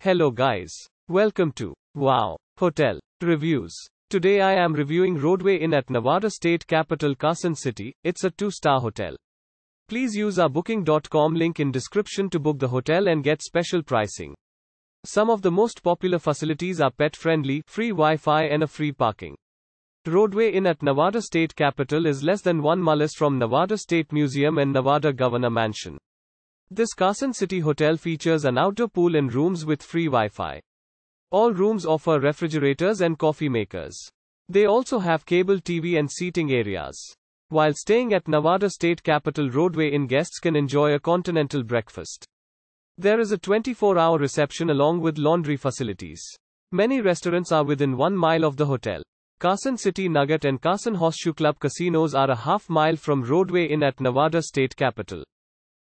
Hello guys. Welcome to Wow Hotel Reviews. Today I am reviewing Rodeway Inn at Nevada State Capitol Carson City. It's a 2-star hotel. Please use our booking.com link in description to book the hotel and get special pricing. Some of the most popular facilities are pet friendly, free Wi-Fi and a free parking. Rodeway Inn at Nevada State Capitol is less than 1 miles from Nevada State Museum and Nevada Governor Mansion. This Carson City hotel features an outdoor pool and rooms with free Wi-Fi. All rooms offer refrigerators and coffee makers. They also have cable TV and seating areas. While staying at Nevada State Capitol Rodeway Inn guests can enjoy a continental breakfast. There is a 24-hour reception along with laundry facilities. Many restaurants are within one mile of the hotel. Carson City Nugget and Carson Horseshoe Club casinos are a half mile from Rodeway Inn at Nevada State Capitol.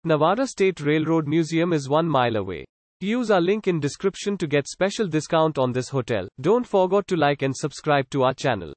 Nevada State Railroad Museum is one mile away. Use our link in description to get special discount on this hotel. Don't forget to like and subscribe to our channel.